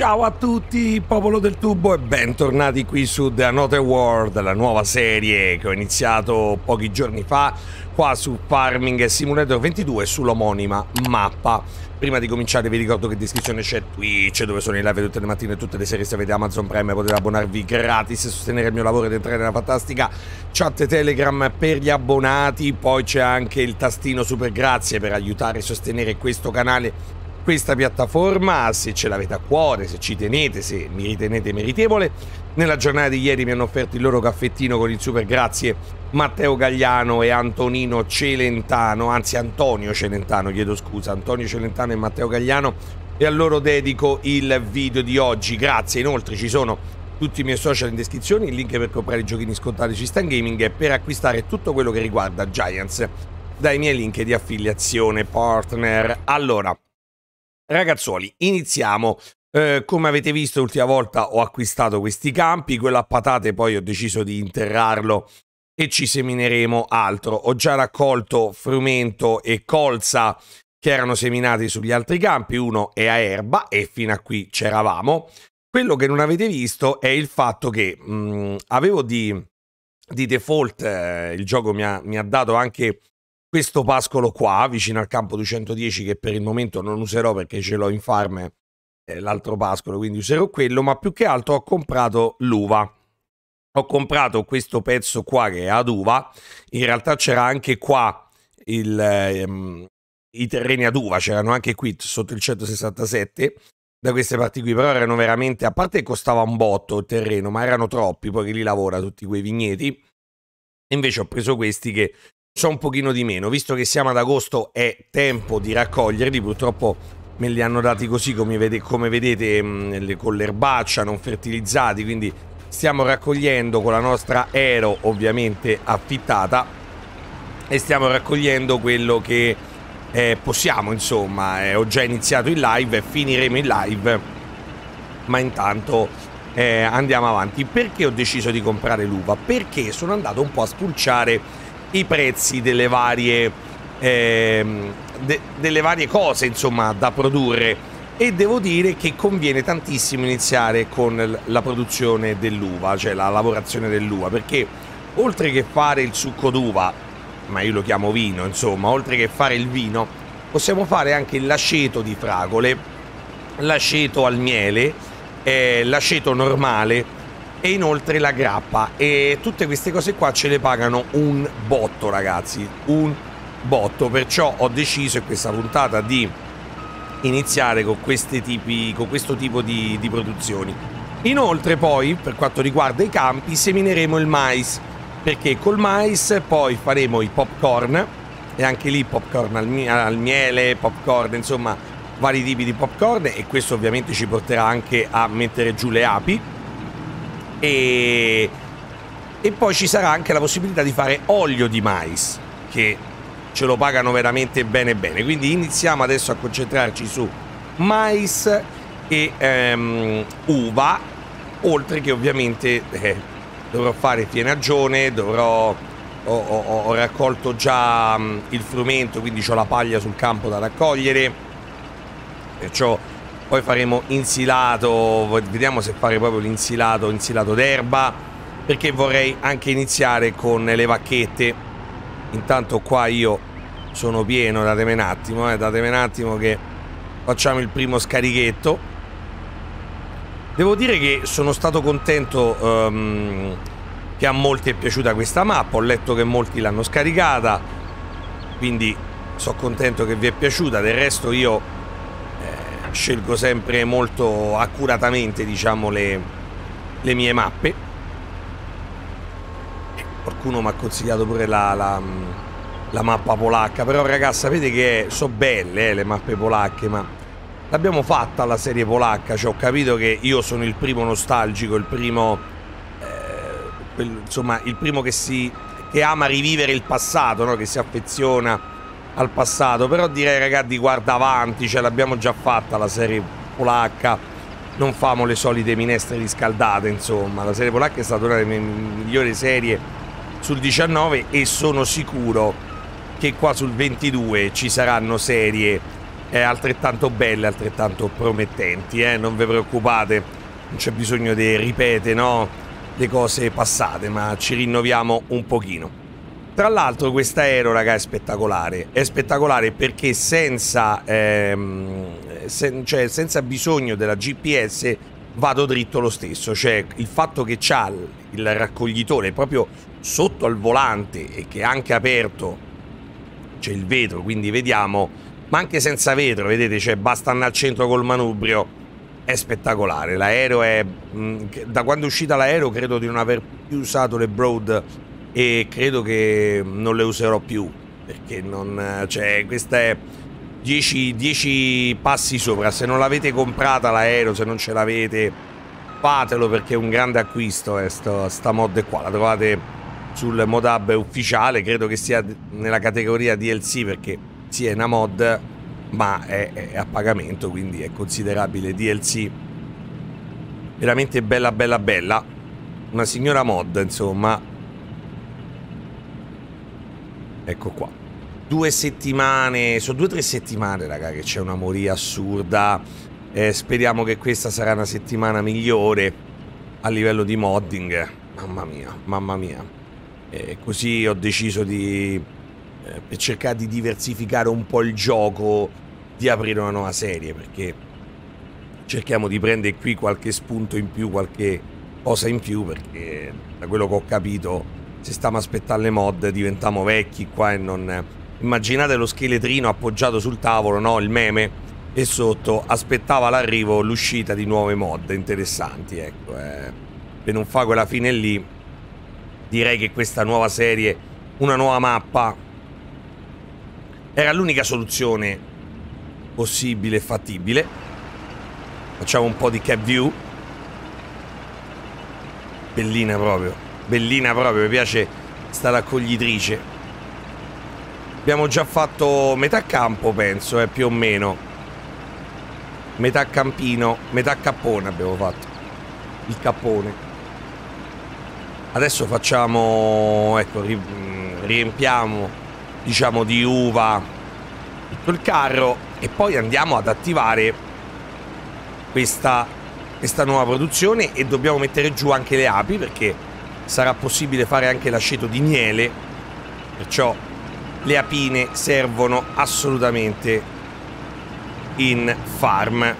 Ciao a tutti, popolo del tubo, e bentornati qui su The Another World, la nuova serie che ho iniziato pochi giorni fa qua su Farming Simulator 22 sull'omonima mappa. Prima di cominciare vi ricordo che in descrizione c'è Twitch dove sono in live tutte le mattine e tutte le sere se avete Amazon Prime potete abbonarvi gratis e sostenere il mio lavoro ed entrare nella fantastica chat Telegram per gli abbonati. Poi c'è anche il tastino super grazie per aiutare e sostenere questo canale questa piattaforma se ce l'avete a cuore, se ci tenete, se mi ritenete meritevole. Nella giornata di ieri mi hanno offerto il loro caffettino con il super grazie Matteo Gagliano e Antonino Celentano, anzi Antonio Celentano, chiedo scusa, Antonio Celentano e Matteo Gagliano e a loro dedico il video di oggi. Grazie, inoltre ci sono tutti i miei social in descrizione, il link per comprare i giochini scontati su Stan Gaming e per acquistare tutto quello che riguarda Giants dai miei link di affiliazione partner. Allora, Ragazzuoli, iniziamo. Eh, come avete visto l'ultima volta ho acquistato questi campi, quello a patate poi ho deciso di interrarlo e ci semineremo altro. Ho già raccolto frumento e colza che erano seminati sugli altri campi, uno è a erba e fino a qui c'eravamo. Quello che non avete visto è il fatto che mh, mm, avevo di, di default, eh, il gioco mi ha, mi ha dato anche questo pascolo qua vicino al campo 210 che per il momento non userò perché ce l'ho in farm eh, l'altro pascolo quindi userò quello ma più che altro ho comprato l'uva. Ho comprato questo pezzo qua che è ad uva. In realtà c'era anche qua il, ehm, i terreni ad uva c'erano anche qui sotto il 167 da queste parti qui però erano veramente a parte costava un botto il terreno ma erano troppi poi che li lavora tutti quei vigneti. Invece ho preso questi che so un pochino di meno, visto che siamo ad agosto è tempo di raccoglierli, purtroppo me li hanno dati così come, vede, come vedete mh, con l'erbaccia, non fertilizzati, quindi stiamo raccogliendo con la nostra aero ovviamente affittata e stiamo raccogliendo quello che eh, possiamo insomma, eh, ho già iniziato il live, finiremo il live, ma intanto eh, andiamo avanti. Perché ho deciso di comprare l'uva? Perché sono andato un po' a spulciare i prezzi delle varie, eh, de delle varie cose insomma da produrre. E devo dire che conviene tantissimo iniziare con la produzione dell'uva, cioè la lavorazione dell'uva, perché oltre che fare il succo d'uva, ma io lo chiamo vino, insomma, oltre che fare il vino, possiamo fare anche l'aceto di fragole, l'aceto al miele, eh, l'aceto normale e inoltre la grappa. E tutte queste cose qua ce le pagano un botto ragazzi un botto. Perciò ho deciso in questa puntata di iniziare con, tipi, con questo tipo di, di produzioni. Inoltre poi per quanto riguarda i campi semineremo il mais perché col mais poi faremo i popcorn e anche lì popcorn al, al miele popcorn insomma vari tipi di popcorn e questo ovviamente ci porterà anche a mettere giù le api e, e poi ci sarà anche la possibilità di fare olio di mais, che ce lo pagano veramente bene bene. Quindi iniziamo adesso a concentrarci su mais e ehm, uva, oltre che ovviamente eh, dovrò fare fienagione, dovrò... Ho, ho, ho raccolto già um, il frumento, quindi ho la paglia sul campo da raccogliere, perciò poi faremo insilato, vediamo se fare proprio l'insilato, insilato d'erba, perché vorrei anche iniziare con le vacchette. Intanto qua io sono pieno, datemi un attimo, eh, datemi un attimo che facciamo il primo scarichetto. Devo dire che sono stato contento um, che a molti è piaciuta questa mappa, ho letto che molti l'hanno scaricata, quindi sono contento che vi è piaciuta, del resto io scelgo sempre molto accuratamente diciamo le, le mie mappe qualcuno mi ha consigliato pure la, la, la, mappa polacca però ragazzi sapete che sono belle eh, le mappe polacche ma l'abbiamo fatta la serie polacca cioè ho capito che io sono il primo nostalgico il primo eh, insomma il primo che si che ama rivivere il passato no? che si affeziona al passato, però direi ragazzi guarda avanti, ce l'abbiamo già fatta la serie polacca, non famo le solite minestre riscaldate, insomma, la serie polacca è stata una delle migliori serie sul 19 e sono sicuro che qua sul 22 ci saranno serie è altrettanto belle, altrettanto promettenti, eh? non vi preoccupate, non c'è bisogno di ripetere no? le cose passate, ma ci rinnoviamo un pochino. Tra l'altro questo aereo, raga, è spettacolare. È spettacolare perché senza, ehm, sen cioè, senza bisogno della GPS vado dritto lo stesso. Cioè, il fatto che c'ha il raccoglitore proprio sotto al volante e che è anche aperto, c'è il vetro, quindi vediamo, ma anche senza vetro, vedete, cioè, basta andare al centro col manubrio, è spettacolare. L'aereo è... Mh, da quando è uscita l'aereo credo di non aver più usato le Broad e credo che non le userò più perché non cioè questa è 10, 10 passi sopra. Se non l'avete comprata l'aereo se non ce l'avete fatelo perché è un grande acquisto eh, sto, sta mod qua. La trovate sul modhub ufficiale credo che sia nella categoria DLC perché sì è una mod ma è, è a pagamento quindi è considerabile DLC veramente bella bella bella. Una signora mod insomma Ecco qua. Due settimane, sono due o tre settimane, raga, che c'è una moria assurda. Eh, speriamo che questa sarà una settimana migliore a livello di modding. Mamma mia, mamma mia. Eh, così ho deciso di, eh, cercare di diversificare un po' il gioco, di aprire una nuova serie, perché cerchiamo di prendere qui qualche spunto in più, qualche cosa in più, perché da quello che ho capito se stiamo aspettando le mod diventiamo vecchi qua e non... Immaginate lo scheletrino appoggiato sul tavolo, no? Il meme e sotto aspettava l'arrivo, l'uscita di nuove mod interessanti, ecco. Eh. Per non fare quella fine lì, direi che questa nuova serie, una nuova mappa, era l'unica soluzione possibile e fattibile. Facciamo un po' di cap view. Bellina proprio. Bellina proprio, mi piace sta raccoglitrice. Abbiamo già fatto metà campo, penso, eh, più o meno. Metà campino, metà cappone abbiamo fatto. Il cappone. Adesso facciamo, ecco, riempiamo, diciamo, di uva tutto il carro e poi andiamo ad attivare questa, questa nuova produzione e dobbiamo mettere giù anche le api perché sarà possibile fare anche l'aceto di miele, perciò le apine servono assolutamente in farm.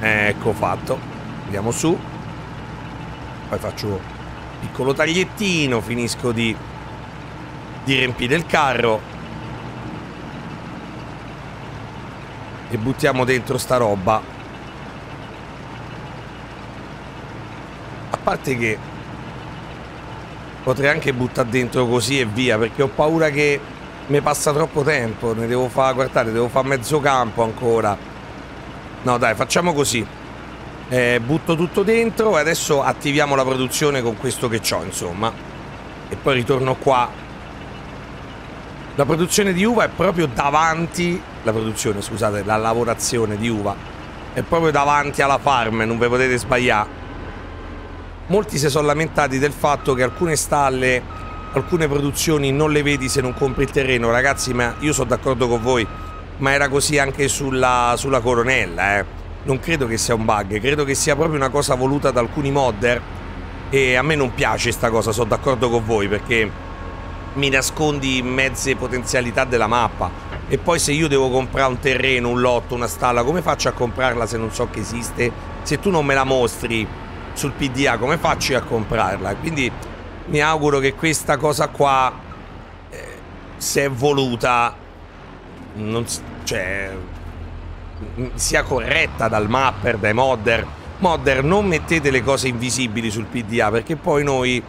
Ecco fatto. Andiamo su. Poi faccio un piccolo tagliettino, finisco di, di riempire il carro. E buttiamo dentro sta roba parte che potrei anche buttare dentro così e via perché ho paura che mi passa troppo tempo ne devo fare guardate devo fare mezzo campo ancora. No dai facciamo così. Eh, butto tutto dentro e adesso attiviamo la produzione con questo che ho insomma. E poi ritorno qua. La produzione di uva è proprio davanti la produzione scusate la lavorazione di uva è proprio davanti alla farm non ve potete sbagliare molti si sono lamentati del fatto che alcune stalle, alcune produzioni non le vedi se non compri il terreno. Ragazzi, ma io sono d'accordo con voi, ma era così anche sulla, sulla coronella, eh. Non credo che sia un bug, credo che sia proprio una cosa voluta da alcuni modder e a me non piace sta cosa, sono d'accordo con voi perché mi nascondi mezze potenzialità della mappa e poi se io devo comprare un terreno, un lotto, una stalla, come faccio a comprarla se non so che esiste? Se tu non me la mostri sul PDA come faccio a comprarla? Quindi mi auguro che questa cosa qua eh, se è voluta non, cioè, sia corretta dal mapper, dai modder. Modder non mettete le cose invisibili sul PDA perché poi noi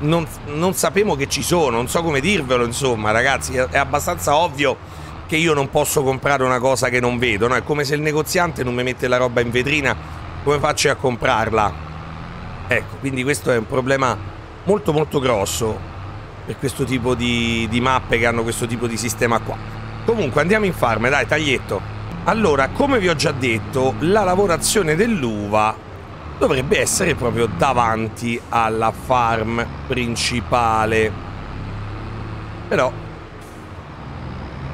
non, non sappiamo che ci sono non so come dirvelo insomma ragazzi è abbastanza ovvio che io non posso comprare una cosa che non vedo no? è come se il negoziante non mi mette la roba in vetrina come faccio a comprarla Ecco, quindi questo è un problema molto molto grosso per questo tipo di, di mappe che hanno questo tipo di sistema qua. Comunque andiamo in farm, dai, taglietto. Allora, come vi ho già detto, la lavorazione dell'uva dovrebbe essere proprio davanti alla farm principale. Però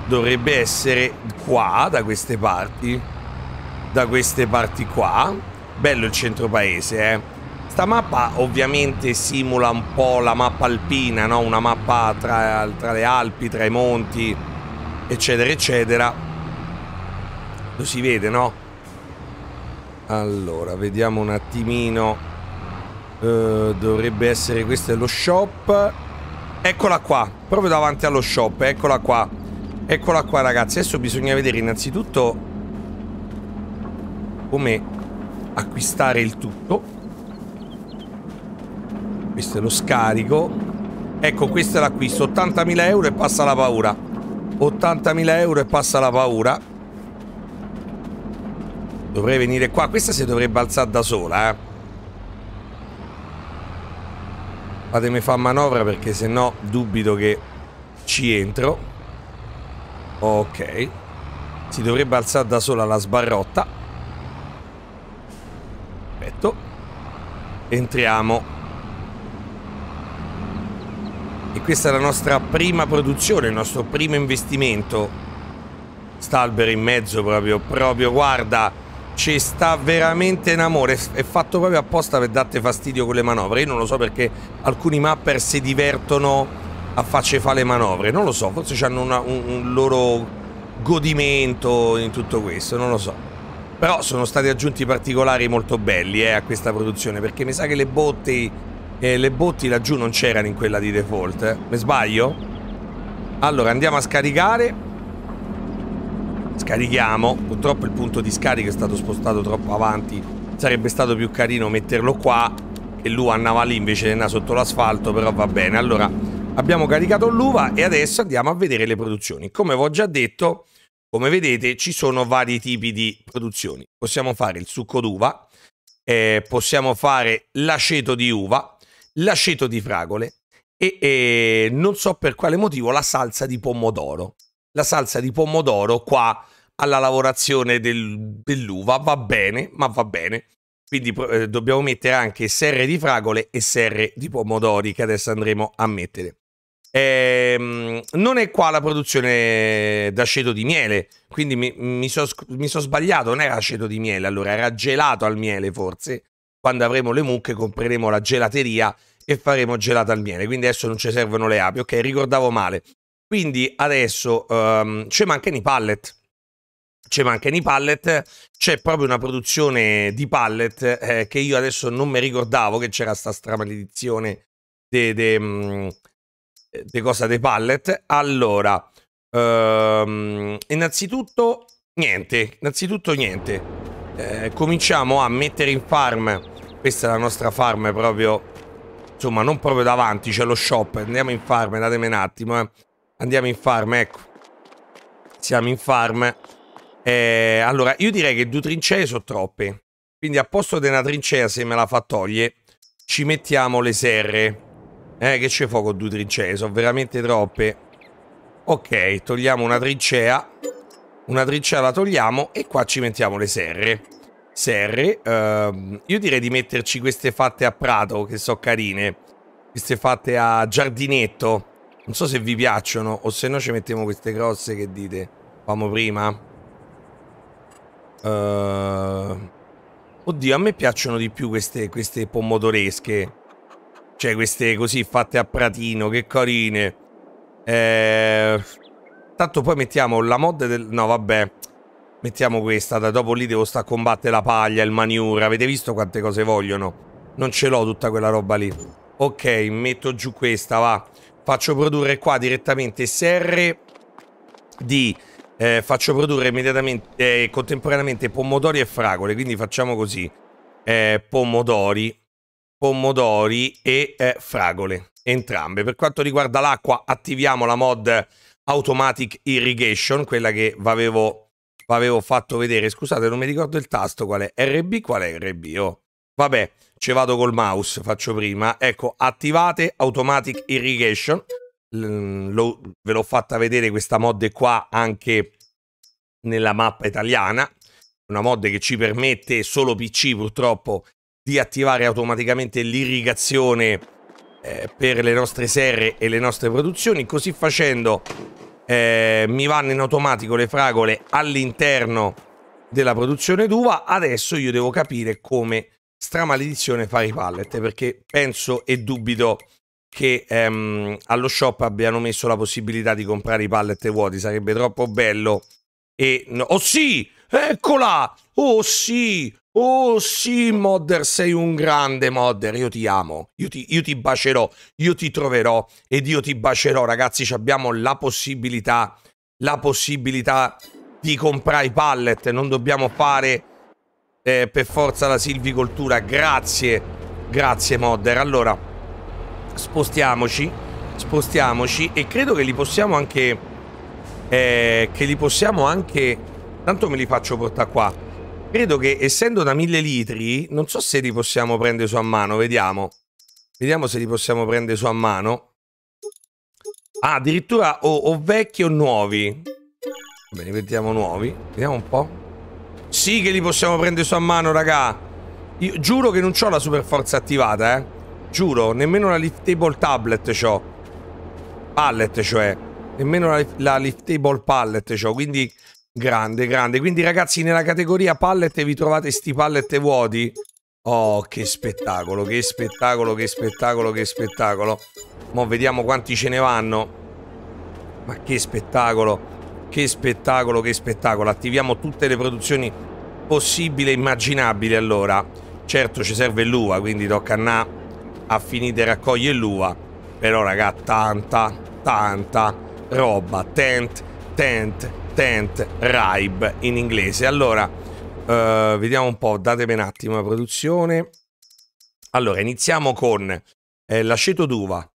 dovrebbe essere qua, da queste parti. Da queste parti qua. Bello il centro paese, eh. Sta mappa ovviamente simula un po' la mappa alpina, no? Una mappa tra, tra le Alpi, tra i monti, eccetera, eccetera. Lo si vede, no? Allora, vediamo un attimino. Uh, dovrebbe essere questo è lo shop. Eccola qua, proprio davanti allo shop, eccola qua. Eccola qua ragazzi, adesso bisogna vedere innanzitutto come acquistare il tutto. Questo è lo scarico. Ecco, questo è l'acquisto. 80.000 euro e passa la paura. 80.000 euro e passa la paura. Dovrei venire qua. Questa si dovrebbe alzare da sola, eh. Fatemi fare manovra perché se no dubito che ci entro. Ok. Si dovrebbe alzare da sola la sbarrotta. Perfetto. Entriamo. E questa è la nostra prima produzione, il nostro primo investimento. Stalber in mezzo proprio, proprio, guarda, ci sta veramente in amore. È fatto proprio apposta per darti fastidio con le manovre. Io non lo so perché alcuni mapper si divertono a farci fare le manovre. Non lo so, forse hanno una, un, un loro godimento in tutto questo, non lo so. Però sono stati aggiunti particolari molto belli eh, a questa produzione perché mi sa che le botte e le botti laggiù non c'erano in quella di default, eh? Mi sbaglio? Allora, andiamo a scaricare. Scarichiamo. Purtroppo il punto di scarico è stato spostato troppo avanti. Sarebbe stato più carino metterlo qua. E l'uva andava lì invece di andare sotto l'asfalto, però va bene. Allora, abbiamo caricato l'uva e adesso andiamo a vedere le produzioni. Come vi ho già detto, come vedete, ci sono vari tipi di produzioni. Possiamo fare il succo d'uva, eh, possiamo fare l'aceto di uva, l'aceto di fragole e, e non so per quale motivo la salsa di pomodoro. La salsa di pomodoro qua alla lavorazione del, dell'uva va bene, ma va bene. Quindi eh, dobbiamo mettere anche serre di fragole e serre di pomodori che adesso andremo a mettere. Ehm, non è qua la produzione d'aceto di miele, quindi mi, mi sono so sbagliato, non era aceto di miele, allora era gelato al miele forse. Quando avremo le mucche compreremo la gelateria e faremo gelato al miele, quindi adesso non ci servono le api, ok, ricordavo male. Quindi adesso um, ci mancano i pallet, ci mancano i pallet, c'è proprio una produzione di pallet eh, che io adesso non mi ricordavo che c'era sta stramaledizione di de, um, de cosa dei pallet. Allora, um, innanzitutto niente, innanzitutto niente. Eh, cominciamo a mettere in farm, questa è la nostra farm proprio Insomma, non proprio davanti, c'è lo shop. Andiamo in farm, datemi un attimo, eh. Andiamo in farm, ecco. Siamo in farm. Eh, allora, io direi che due trincee sono troppe. Quindi a posto di una trincea, se me la fa togliere, ci mettiamo le serre. Eh, che c'è fuoco due trincee, sono veramente troppe. Ok, togliamo una trincea. Una trincea la togliamo e qua ci mettiamo le serre serre. Uh, io direi di metterci queste fatte a prato, che so carine. Queste fatte a giardinetto. Non so se vi piacciono, o se no ci mettiamo queste grosse che dite. Famo prima. Uh, oddio, a me piacciono di più queste, queste pomodoresche. Cioè, queste così fatte a pratino, che carine. Eh, tanto poi mettiamo la mod del... No, vabbè. Mettiamo questa, da dopo lì devo stare a combattere la paglia, il maniura. Avete visto quante cose vogliono? Non ce l'ho tutta quella roba lì. Ok, metto giù questa, va. Faccio produrre qua direttamente serre di... Eh, faccio produrre immediatamente, eh, contemporaneamente pomodori e fragole, quindi facciamo così. Eh, pomodori, pomodori e eh, fragole, entrambe. Per quanto riguarda l'acqua, attiviamo la mod Automatic Irrigation, quella che avevo avevo fatto vedere. Scusate, non mi ricordo il tasto qual è. RB, qual è RB? Oh. Vabbè, ci vado col mouse, faccio prima. Ecco, attivate Automatic Irrigation. Lo, ve l'ho fatta vedere questa mod qua anche nella mappa italiana. Una mod che ci permette, solo PC purtroppo, di attivare automaticamente l'irrigazione eh, per le nostre serre e le nostre produzioni. Così facendo eh, mi vanno in automatico le fragole all'interno della produzione d'uva. Adesso io devo capire come stramaledizione fare i pallet perché penso e dubito che ehm, allo shop abbiano messo la possibilità di comprare i pallet vuoti. Sarebbe troppo bello. E no, oh sì, eccola! Oh sì, oh sì, Modder, sei un grande Modder. Io ti amo, io ti, io ti bacerò, io ti troverò ed io ti bacerò. Ragazzi, abbiamo la possibilità, la possibilità di comprare i pallet. Non dobbiamo fare eh, per forza la silvicoltura. Grazie, grazie Modder. Allora, spostiamoci, spostiamoci e credo che li possiamo anche... Eh, che li possiamo anche... Tanto me li faccio portare qua. Credo che essendo da mille litri, non so se li possiamo prendere su a mano, vediamo. Vediamo se li possiamo prendere su a mano. Ah, addirittura o, o vecchi o nuovi. Bene, vediamo nuovi. Vediamo un po'. Sì che li possiamo prendere su a mano, raga. Io giuro che non ho la super forza attivata, eh. Giuro, nemmeno la liftable tablet c'ho. Pallet, cioè. Nemmeno la, la liftable pallet c'ho, quindi grande, grande. Quindi ragazzi, nella categoria pallet vi trovate sti pallet vuoti. Oh, che spettacolo, che spettacolo, che spettacolo, che spettacolo. Mo' vediamo quanti ce ne vanno. Ma che spettacolo. Che spettacolo, che spettacolo. Attiviamo tutte le produzioni possibili e immaginabili allora. Certo ci serve l'uva, quindi tocca andare a finire raccogliere l'uva. Però raga, tanta, tanta roba. Tent, tent, tent, ribe in inglese. Allora, uh, vediamo un po', datemi un attimo la produzione. Allora, iniziamo con eh, l'aceto d'uva,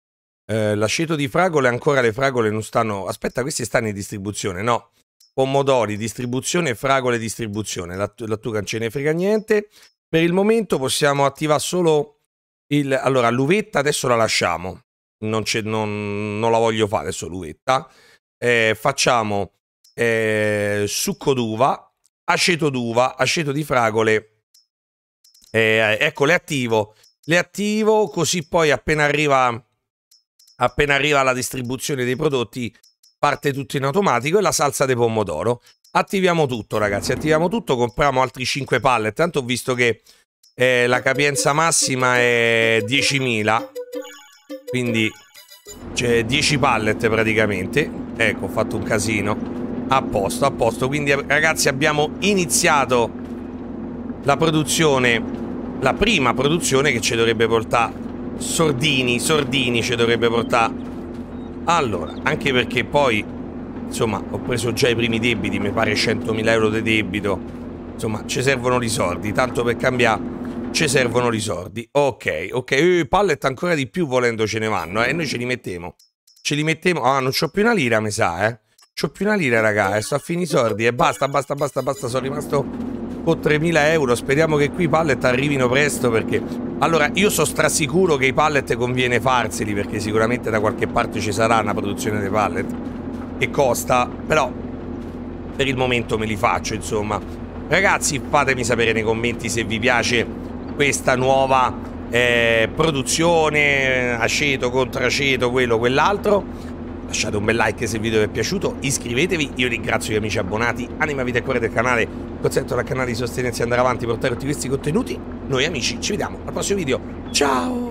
eh, l'aceto di fragole, ancora le fragole non stanno... Aspetta, questi stanno in distribuzione, no? Pomodori, distribuzione, fragole, distribuzione. La, lattuga non ce ne frega niente. Per il momento possiamo attivare solo il... Allora, l'uvetta adesso la lasciamo. Non, non, non la voglio fare adesso l'uvetta. Eh, facciamo eh, succo d'uva, aceto d'uva, aceto di fragole. Eh, ecco, le attivo. Le attivo così poi appena arriva appena arriva la distribuzione dei prodotti parte tutto in automatico e la salsa di pomodoro. Attiviamo tutto ragazzi, attiviamo tutto, compriamo altri 5 pallet, tanto ho visto che eh, la capienza massima è 10.000, quindi c'è 10 pallet praticamente, ecco ho fatto un casino, a posto, a posto, quindi ragazzi abbiamo iniziato la produzione, la prima produzione che ci dovrebbe portare Sordini, Sordini ci dovrebbe portare. Allora, anche perché poi, insomma, ho preso già i primi debiti, mi pare 100.000 euro di debito. Insomma, ci servono i soldi, tanto per cambiare ci servono i soldi. Ok, ok, eh, pallet ancora di più volendo ce ne vanno, eh, noi ce li mettiamo. Ce li mettiamo, ah, non c'ho più una lira, mi sa, eh. C'ho più una lira, raga, eh, sto a fini soldi e basta, basta, basta, basta, sono rimasto con 3.000 euro. Speriamo che qui i pallet arrivino presto perché... Allora, io sono strasicuro che i pallet conviene farseli perché sicuramente da qualche parte ci sarà una produzione dei pallet che costa, però per il momento me li faccio, insomma. Ragazzi, fatemi sapere nei commenti se vi piace questa nuova eh, produzione, aceto contro aceto, quello, quell'altro lasciate un bel like se il video vi è piaciuto, iscrivetevi, io ringrazio gli amici abbonati, anima, vita e cuore del canale, consentono al canale di sostenersi e andare avanti portare tutti questi contenuti, noi amici ci vediamo al prossimo video, ciao!